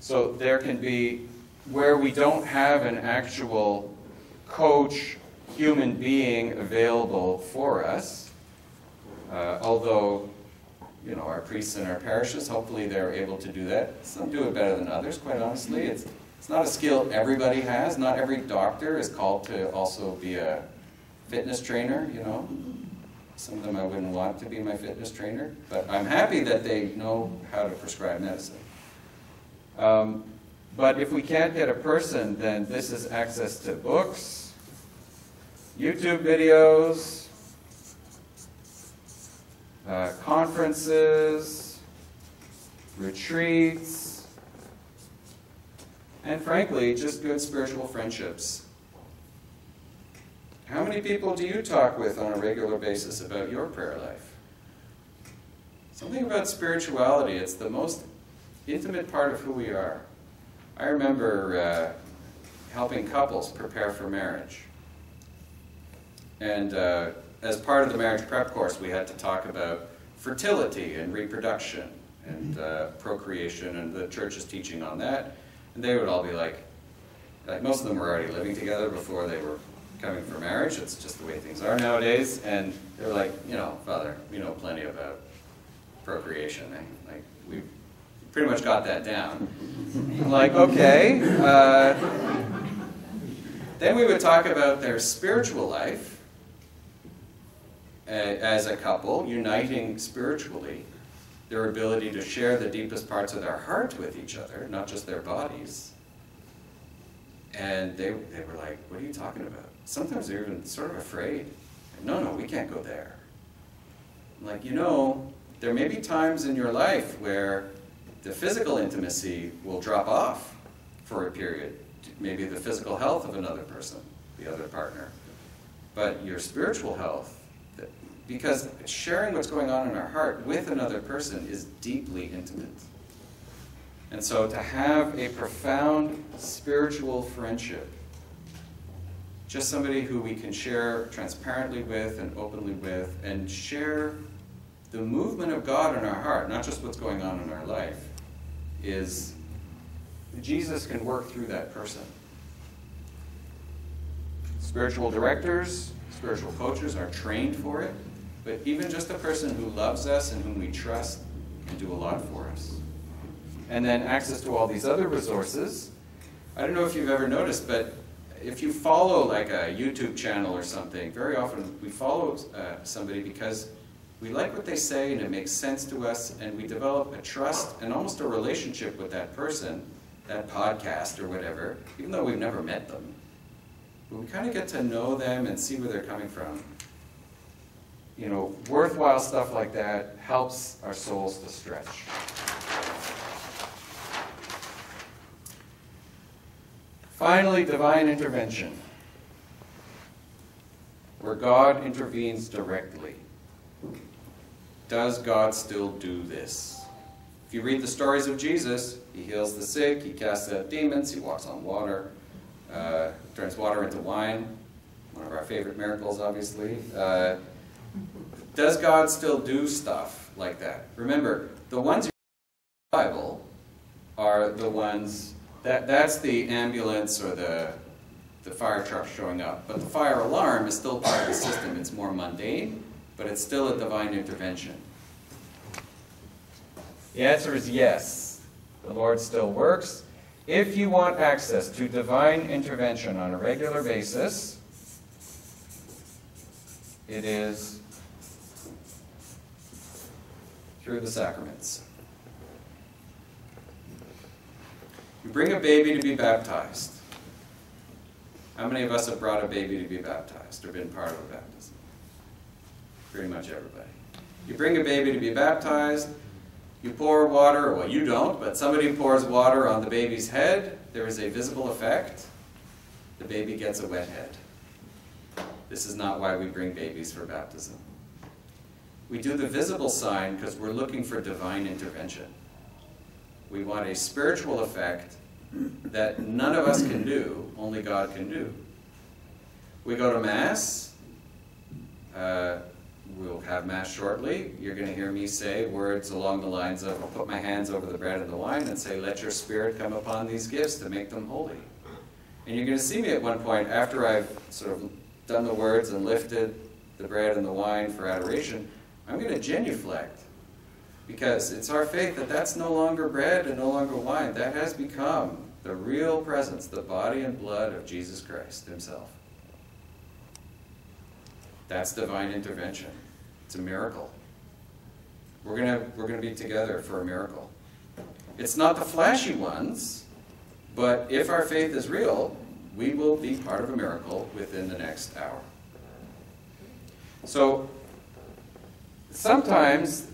So there can be, where we don't have an actual coach, human being available for us, uh, although, you know, our priests in our parishes, hopefully they're able to do that. Some do it better than others, quite honestly. It's, it's not a skill everybody has. Not every doctor is called to also be a fitness trainer, you know. Some of them I wouldn't want to be my fitness trainer, but I'm happy that they know how to prescribe medicine. Um, but if we can't get a person, then this is access to books, YouTube videos, uh, conferences, retreats, and frankly, just good spiritual friendships. How many people do you talk with on a regular basis about your prayer life? Something about spirituality, it's the most intimate part of who we are. I remember uh, helping couples prepare for marriage. And uh, as part of the marriage prep course, we had to talk about fertility and reproduction and uh, procreation, and the church's teaching on that. And they would all be like, like, most of them were already living together before they were coming for marriage. It's just the way things are nowadays. And they're like, you know, Father, we know plenty about procreation. Eh? Like, we pretty much got that down. I'm like, okay. Uh, then we would talk about their spiritual life as a couple, uniting spiritually, their ability to share the deepest parts of their heart with each other, not just their bodies. And they, they were like, What are you talking about? Sometimes they're even sort of afraid. No, no, we can't go there. Like, you know, there may be times in your life where the physical intimacy will drop off for a period, maybe the physical health of another person, the other partner. But your spiritual health because sharing what's going on in our heart with another person is deeply intimate. And so to have a profound spiritual friendship, just somebody who we can share transparently with and openly with, and share the movement of God in our heart, not just what's going on in our life, is Jesus can work through that person. Spiritual directors, spiritual coaches are trained for it. But even just a person who loves us and whom we trust can do a lot for us. And then access to all these other resources. I don't know if you've ever noticed, but if you follow like a YouTube channel or something, very often we follow uh, somebody because we like what they say and it makes sense to us, and we develop a trust and almost a relationship with that person, that podcast or whatever, even though we've never met them. But we kind of get to know them and see where they're coming from you know, worthwhile stuff like that helps our souls to stretch. Finally, divine intervention, where God intervenes directly. Does God still do this? If you read the stories of Jesus, he heals the sick, he casts out demons, he walks on water, uh, turns water into wine, one of our favorite miracles, obviously. Uh, does God still do stuff like that? Remember, the ones in the Bible are the ones that that's the ambulance or the the fire truck showing up. But the fire alarm is still part of the system. It's more mundane, but it's still a divine intervention. The answer is yes. The Lord still works. If you want access to divine intervention on a regular basis, it is through the sacraments. You bring a baby to be baptized. How many of us have brought a baby to be baptized or been part of a baptism? Pretty much everybody. You bring a baby to be baptized, you pour water, well, you don't, but somebody pours water on the baby's head, there is a visible effect. The baby gets a wet head. This is not why we bring babies for baptism. We do the visible sign because we're looking for divine intervention. We want a spiritual effect that none of us can do, only God can do. We go to Mass. Uh, we'll have Mass shortly. You're going to hear me say words along the lines of I'll put my hands over the bread and the wine and say, Let your Spirit come upon these gifts to make them holy. And you're going to see me at one point after I've sort of done the words and lifted the bread and the wine for adoration. I'm going to genuflect because it's our faith that that's no longer bread and no longer wine. That has become the real presence, the body and blood of Jesus Christ Himself. That's divine intervention. It's a miracle. We're going to we're going to be together for a miracle. It's not the flashy ones, but if our faith is real, we will be part of a miracle within the next hour. So sometimes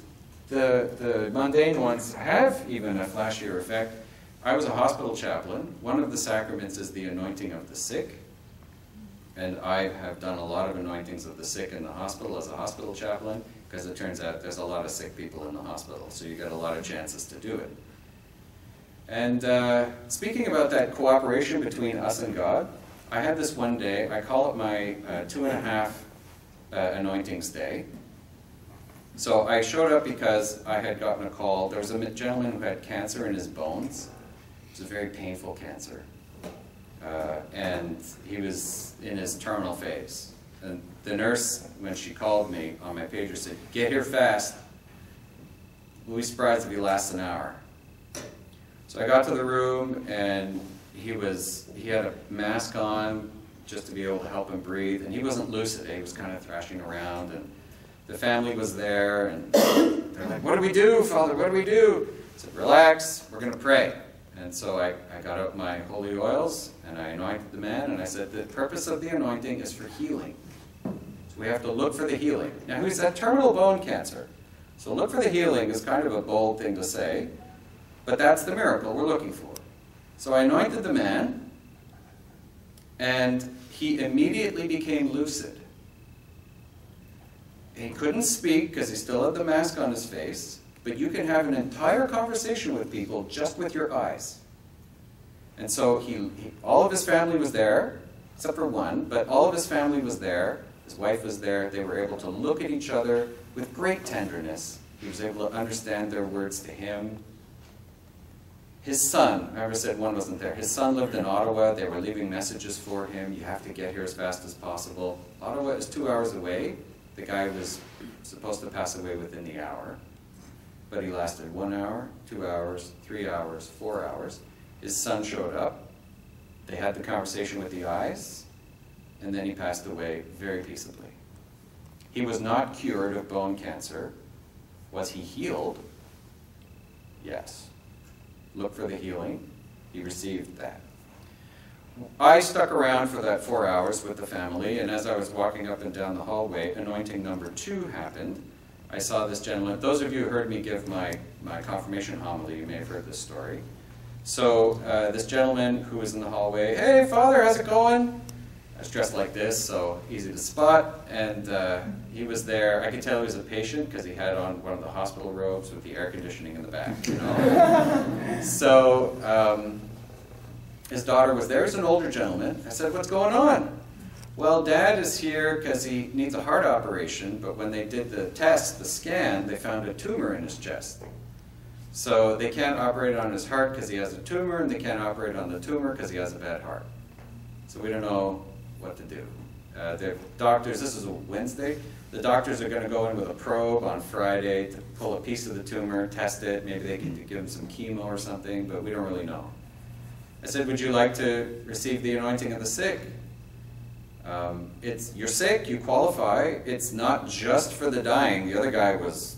the, the mundane ones have even a flashier effect. I was a hospital chaplain. One of the sacraments is the anointing of the sick. And I have done a lot of anointings of the sick in the hospital as a hospital chaplain because it turns out there's a lot of sick people in the hospital, so you get a lot of chances to do it. And uh, speaking about that cooperation between us and God, I had this one day, I call it my uh, two and a half uh, anointings day. So I showed up because I had gotten a call. There was a gentleman who had cancer in his bones. It was a very painful cancer. Uh, and he was in his terminal phase. And the nurse, when she called me on my pager, said, Get here fast. We'll be surprised if he lasts an hour. So I got to the room, and he was he had a mask on just to be able to help him breathe, and he wasn't lucid. He was kind of thrashing around, and the family was there, and they're like, "What do we do, Father? What do we do?" I said, "Relax. We're going to pray." And so I, I got out my holy oils and I anointed the man, and I said, The purpose of the anointing is for healing. So we have to look for the healing. Now, he's had terminal bone cancer. So look for the healing is kind of a bold thing to say, but that's the miracle we're looking for. So I anointed the man, and he immediately became lucid. He couldn't speak because he still had the mask on his face, but you can have an entire conversation with people just with your eyes. And so he, he, all of his family was there, except for one, but all of his family was there. His wife was there. They were able to look at each other with great tenderness. He was able to understand their words to him. His son, I remember said one wasn't there. His son lived in Ottawa. They were leaving messages for him. You have to get here as fast as possible. Ottawa is two hours away. The guy was supposed to pass away within the hour. But he lasted one hour, two hours, three hours, four hours. His son showed up. They had the conversation with the eyes, and then he passed away very peaceably. He was not cured of bone cancer. Was he healed? Yes. Look for the healing. He received that. I stuck around for that four hours with the family, and as I was walking up and down the hallway, anointing number two happened. I saw this gentleman. Those of you who heard me give my, my confirmation homily, you may have heard this story. So uh, this gentleman who was in the hallway, hey, Father, how's it going? I was dressed like this, so easy to spot. And uh, he was there. I could tell he was a patient because he had on one of the hospital robes with the air conditioning in the back. You know? so um, his daughter was there. He's an older gentleman. I said, what's going on? Well, Dad is here because he needs a heart operation, but when they did the test, the scan, they found a tumor in his chest. So they can't operate on his heart because he has a tumor, and they can't operate on the tumor because he has a bad heart. So we don't know what to do. Uh, the doctors, this is a Wednesday, The doctors are going to go in with a probe on Friday to pull a piece of the tumor, test it. Maybe they can give him some chemo or something, but we don't really know. I said, Would you like to receive the anointing of the sick? Um, it's you're sick, you qualify. It's not just for the dying. The other guy was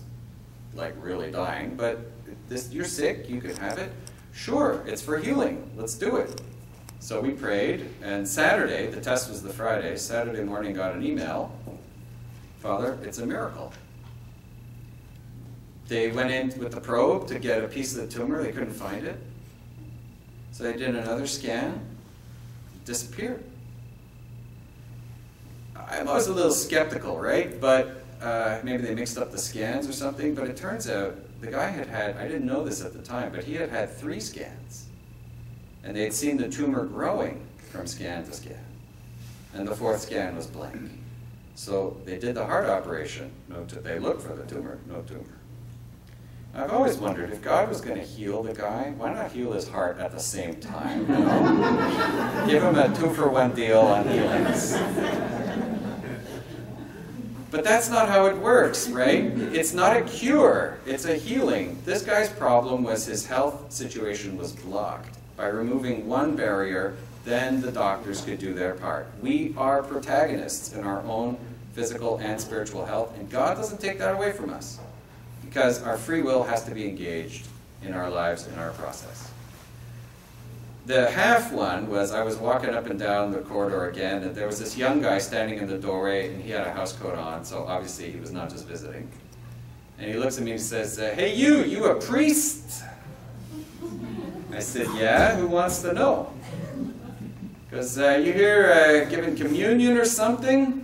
like really dying, but this you're sick, you can have it. Sure, it's for healing. Let's do it. So we prayed, and Saturday, the test was the Friday. Saturday morning, got an email. Father, it's a miracle. They went in with the probe to get a piece of the tumor. They couldn't find it. So they did another scan. Disappeared. I was a little skeptical, right? But uh, maybe they mixed up the scans or something. But it turns out the guy had had, I didn't know this at the time, but he had had three scans. And they had seen the tumor growing from scan to scan. And the fourth scan was blank. So they did the heart operation. No, they looked for the tumor, no tumor. I've always wondered if God was going to heal the guy, why not heal his heart at the same time? You know? Give him a two for one deal on healings. But that's not how it works, right? It's not a cure, it's a healing. This guy's problem was his health situation was blocked. By removing one barrier, then the doctors could do their part. We are protagonists in our own physical and spiritual health, and God doesn't take that away from us because our free will has to be engaged in our lives, in our process. The half one was I was walking up and down the corridor again, and there was this young guy standing in the doorway, and he had a house coat on, so obviously he was not just visiting. And he looks at me and says, uh, Hey, you, you a priest? I said, Yeah, who wants to know? Because uh, you here uh, giving communion or something?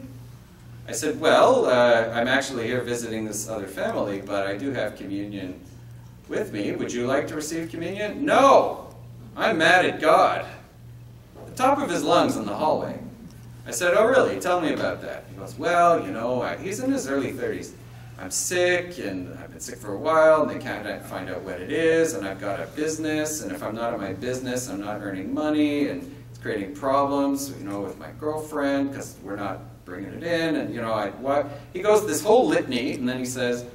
I said, Well, uh, I'm actually here visiting this other family, but I do have communion with me. Would you like to receive communion? No! I'm mad at God. The top of his lungs in the hallway. I said, Oh, really? Tell me about that. He goes, Well, you know, I, he's in his early 30s. I'm sick, and I've been sick for a while, and they can't find out what it is, and I've got a business, and if I'm not in my business, I'm not earning money, and it's creating problems, you know, with my girlfriend, because we're not bringing it in, and, you know, I, why? He goes this whole litany, and then he says,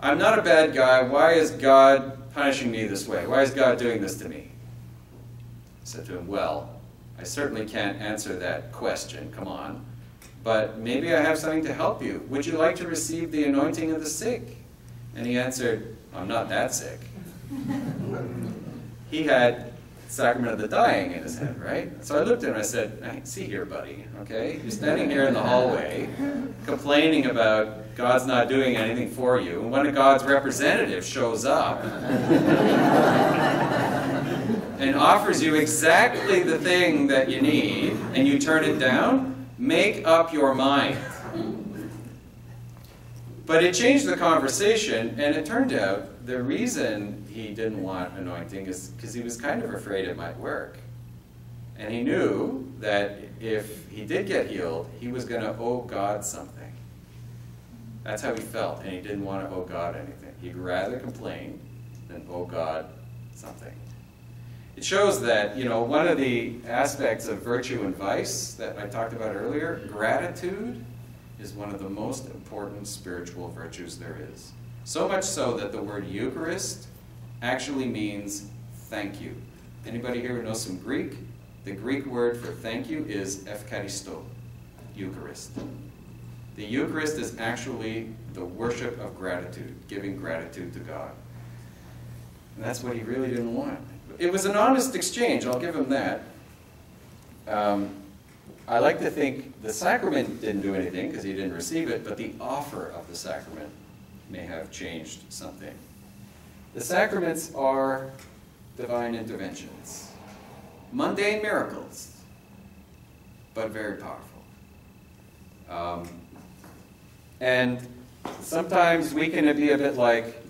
I'm not a bad guy. Why is God punishing me this way? Why is God doing this to me? I said to him, Well, I certainly can't answer that question, come on. But maybe I have something to help you. Would you like to receive the anointing of the sick? And he answered, I'm not that sick. he had sacrament of the dying in his head, right? So I looked at him and I said, see here, buddy, okay? You're standing here in the hallway complaining about God's not doing anything for you. And when a God's representative shows up, and offers you exactly the thing that you need and you turn it down, make up your mind. But it changed the conversation, and it turned out the reason he didn't want anointing is because he was kind of afraid it might work. And he knew that if he did get healed, he was going to owe God something. That's how he felt, and he didn't want to owe God anything. He'd rather complain than owe God something. It shows that, you know, one of the aspects of virtue and vice that I talked about earlier, gratitude, is one of the most important spiritual virtues there is. So much so that the word Eucharist actually means thank you. Anybody here who knows some Greek? The Greek word for thank you is Eucharisto, Eucharist. The Eucharist is actually the worship of gratitude, giving gratitude to God. And that's what he really didn't want. It was an honest exchange, I'll give him that. Um, I like to think the sacrament didn't do anything because he didn't receive it, but the offer of the sacrament may have changed something. The sacraments are divine interventions, mundane miracles, but very powerful. Um, and sometimes we can be a bit like,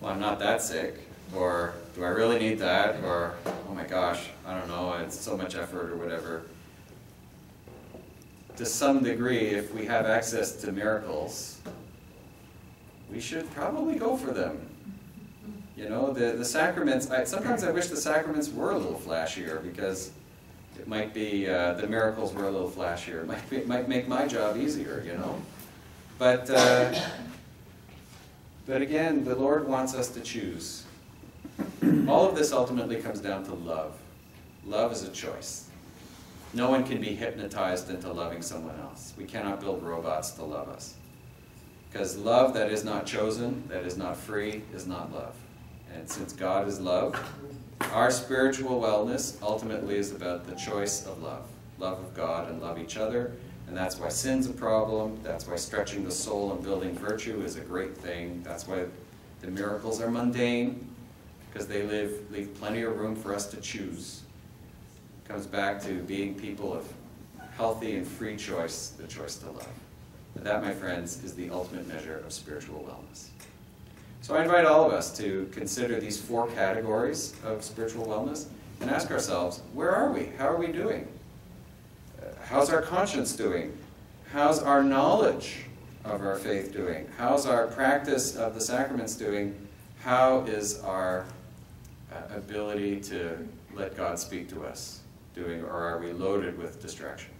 well, I'm not that sick, or do I really need that, or oh my gosh, I don't know, it's so much effort or whatever. To some degree, if we have access to miracles, we should probably go for them. You know, the, the sacraments, I, sometimes I wish the sacraments were a little flashier because it might be, uh, the miracles were a little flashier. It might, be, it might make my job easier, you know? But, uh, but again, the Lord wants us to choose. All of this ultimately comes down to love. Love is a choice. No one can be hypnotized into loving someone else. We cannot build robots to love us. Because love that is not chosen, that is not free, is not love. And since God is love, our spiritual wellness ultimately is about the choice of love love of God and love each other. And that's why sin's a problem. That's why stretching the soul and building virtue is a great thing. That's why the miracles are mundane, because they live, leave plenty of room for us to choose. It comes back to being people of healthy and free choice, the choice to love. And that, my friends, is the ultimate measure of spiritual wellness. So I invite all of us to consider these four categories of spiritual wellness and ask ourselves, where are we? How are we doing? Uh, How's our conscience doing? How's our knowledge of our faith doing? How's our practice of the sacraments doing? How is our uh, ability to let God speak to us doing, or are we loaded with distraction?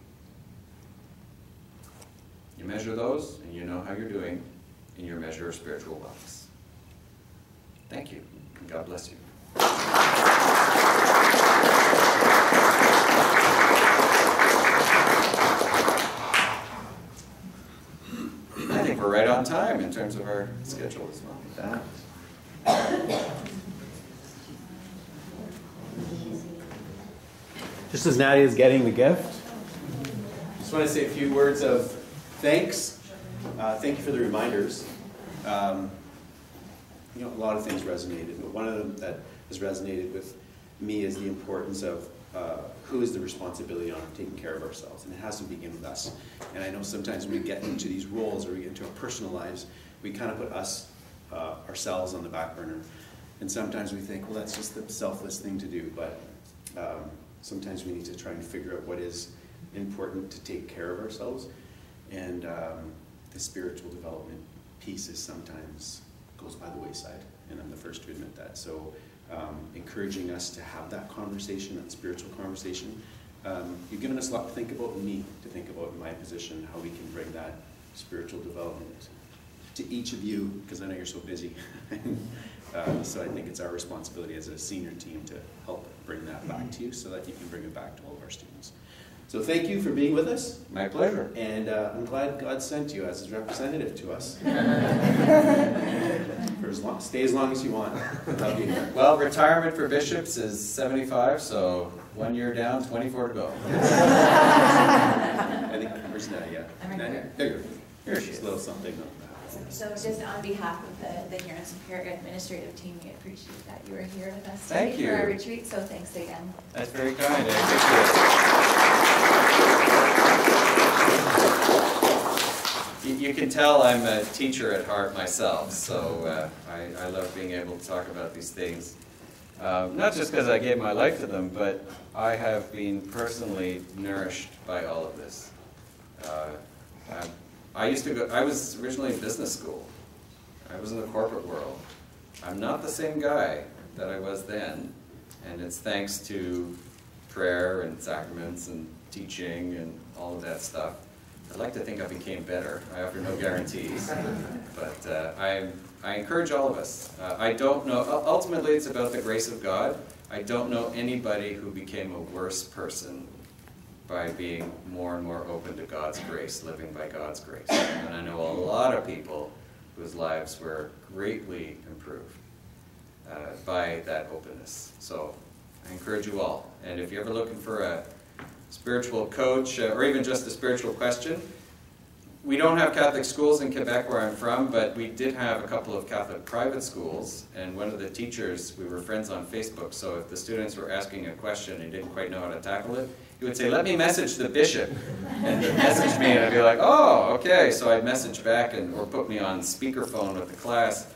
You measure those, and you know how you're doing in your measure of spiritual wellness. Thank you, and God bless you. I think we're right on time in terms of our schedule as well. Just as Nadia is getting the gift, just want to say a few words of thanks. Uh, thank you for the reminders. Um, you know, a lot of things resonated, but one of them that has resonated with me is the importance of uh, who is the responsibility on taking care of ourselves, and it has to begin with us. And I know sometimes when we get into these roles or we get into our personal lives, we kind of put us, uh, ourselves on the back burner. And sometimes we think, well, that's just the selfless thing to do, but um, sometimes we need to try and figure out what is important to take care of ourselves. And um, the spiritual development piece is sometimes goes by the wayside, and I'm the first to admit that. So, um, encouraging us to have that conversation, that spiritual conversation. Um, you've given us a lot to think about, me to think about in my position, how we can bring that spiritual development to each of you, because I know you're so busy. uh, so I think it's our responsibility as a senior team to help bring that back to you, so that you can bring it back to all of our students. So thank you for being with us. My pleasure. And uh, I'm glad God sent you as his representative to us. for as long, stay as long as you want. Love you. Well, retirement for bishops is 75, so one year down, 24 to go. I think, where's Nadia? I'm right Nadia? here. There you go. Here she Just is. a little something on. So just on behalf of the, the Huron Superior Administrative Team, we appreciate that you are here with us today Thank today for our retreat, so thanks again. That's very kind, I appreciate it. You, can tell I'm a teacher at heart myself, so uh, I, I love being able to talk about these things. Um, not just because I gave my life to them, but I have been personally nourished by all of this. Uh, I- I used to go, I was originally in business school. I was in the corporate world. I'm not the same guy that I was then, and it's thanks to prayer and sacraments and teaching and all of that stuff. I'd like to think I became better. I offer no guarantees, but uh, I, I encourage all of us. Uh, I don't know, ultimately it's about the grace of God. I don't know anybody who became a worse person by being more and more open to God's grace, living by God's grace. And I know a lot of people whose lives were greatly improved uh, by that openness. So I encourage you all. And if you're ever looking for a spiritual coach uh, or even just a spiritual question, we don't have Catholic schools in Quebec where I'm from, but we did have a couple of Catholic private schools. And one of the teachers, we were friends on Facebook, so if the students were asking a question and didn't quite know how to tackle it, he would say, let me message the bishop. And he'd message me, and I'd be like, oh, okay. So I'd message back and, or put me on speakerphone with the class.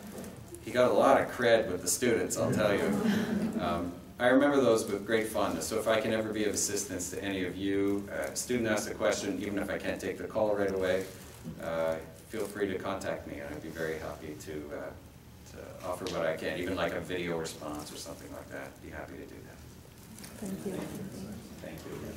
He got a lot of cred with the students, I'll tell you. Um, I remember those with great fondness. So if I can ever be of assistance to any of you, uh, student asks a question, even if I can't take the call right away, uh, feel free to contact me, and I'd be very happy to, uh, to offer what I can, even like a video response or something like that. I'd Be happy to do that. Thank you. Thank you.